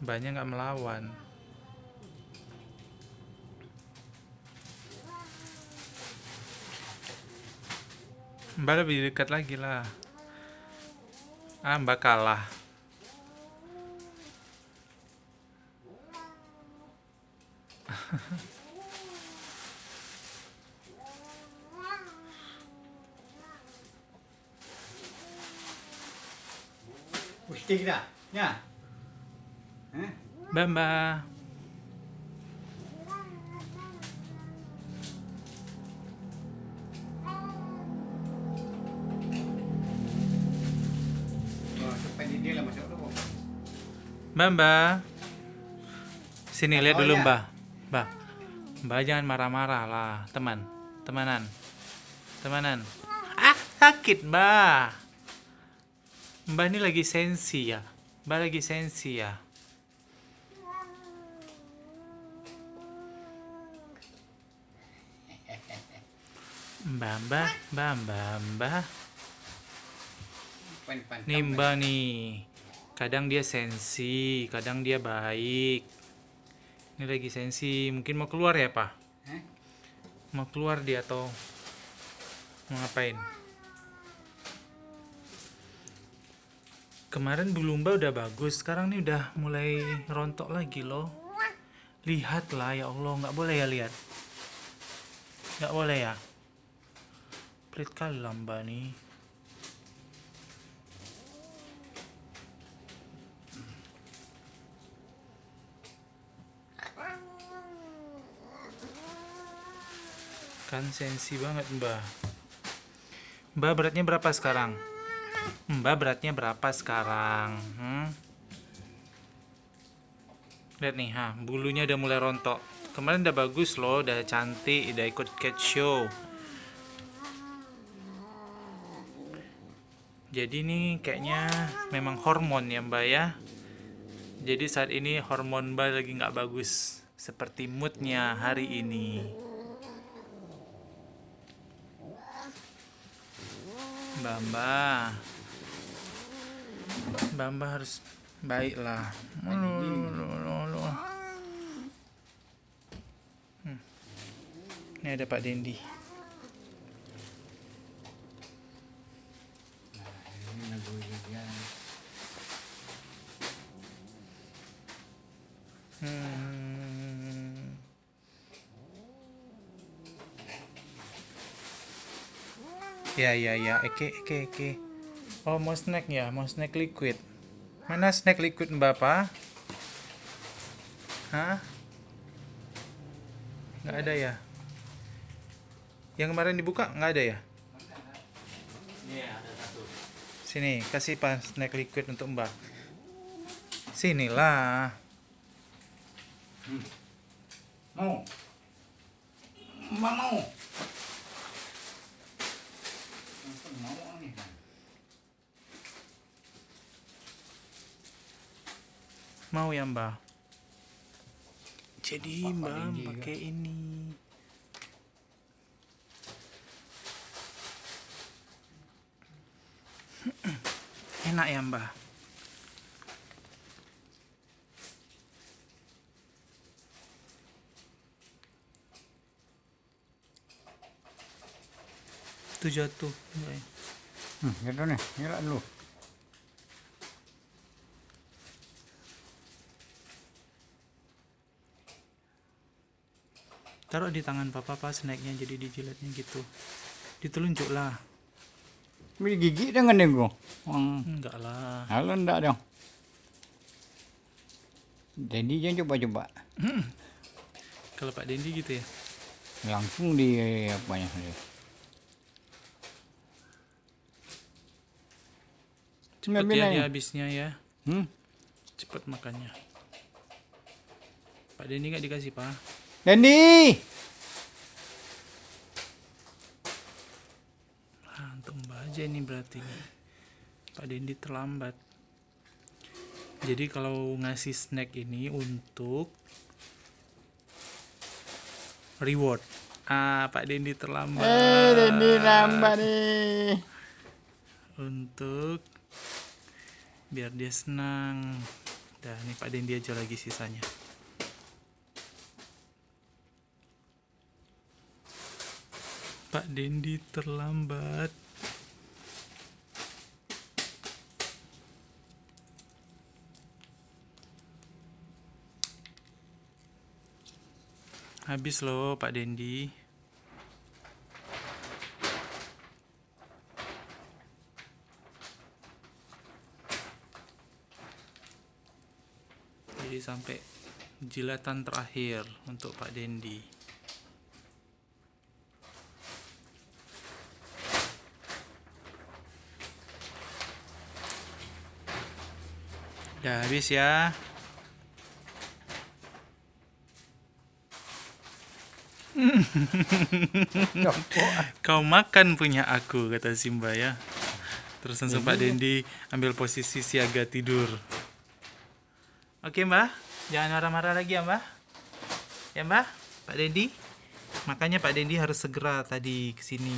Banyak nggak melawan. Mbak lebih dekat lagi lah. Ah, Mbak kalah. Pusing dah. Ya. Dulu. Mbak, Mbak. Sini lihat Oh, dulu, ya. Mbak. Mbak. Mbak jangan marah-marah lah, teman. Temanan. Temanan. Ah, sakit, Mbak. Mbak ini lagi sensi ya. Mbak lagi sensi ya. Mbak. Pan pan. Nih Mbak nih, kadang dia sensi, kadang dia baik. Ini lagi sensi, mungkin mau keluar ya Pak? Eh? Mau keluar dia atau mau ngapain? Kemarin bulu Mbak udah bagus, sekarang nih udah mulai rontok lagi loh. Lihatlah ya Allah, nggak boleh ya lihat. Nggak boleh ya. Pelit kali lah Mbak nih. Kan sensi banget mbak Mbak beratnya berapa sekarang? Mbak beratnya berapa sekarang? Hmm? Lihat nih, ha, bulunya udah mulai rontok. Kemarin udah bagus loh, udah cantik, udah ikut cat show. Jadi ini kayaknya memang hormon ya mbak ya. Jadi saat ini hormon mbak lagi nggak bagus, seperti moodnya hari ini. Mbak Mbak Mbak Mbak harus baik lah Hmm. Ini ada Pak Dendi Ini lagu dia. Hmm. Ya ya ya, oke oke oke. Oh mau snack ya, mau snack liquid. Mana snack liquid mbak Pak? Hah? Nggak ada ya? Yang kemarin dibuka nggak ada ya? Sini, kasih pak snack liquid untuk mbak. Sinilah. Mau. Mbak mau. Mau nih. Mau ya mbak? Jadi mbak pakai ini. Enak ya mbak? Itu jatuh. Hmm, gitu nih. Nyala dulu. Taruh di tangan papa pak snacknya jadi dijilatnya gitu. Ditelunjuk lah. Beli gigi dengan dia gua. Hmm. Enggak lah. Halo ndak dong. Jadi jangan coba-coba. Kalau Pak Dendi gitu ya. Langsung di apanya dia. Cepet ya dia habisnya ya. Hmm? Cepet makannya. Pak Dendi nggak dikasih pak? Dendi! Mbak aja ini berarti. Pak Dendi terlambat. Jadi kalau ngasih snack ini untuk reward. Ah, Pak Dendi terlambat. Eh, Dendi lambat nih. Untuk biar dia senang. Dah, ini Pak Dendi aja lagi sisanya. Pak Dendi terlambat. Habis loh Pak Dendi. Jadi sampai jilatan terakhir untuk Pak Dendi. Udah habis ya. Kau makan punya aku kata Simba ya. Terus langsung Pak Dendi ambil posisi siaga tidur. Oke Mbah, jangan marah-marah lagi ya Mbah. Ya Mbah, Pak Dendi. Makanya Pak Dendi harus segera tadi ke sini.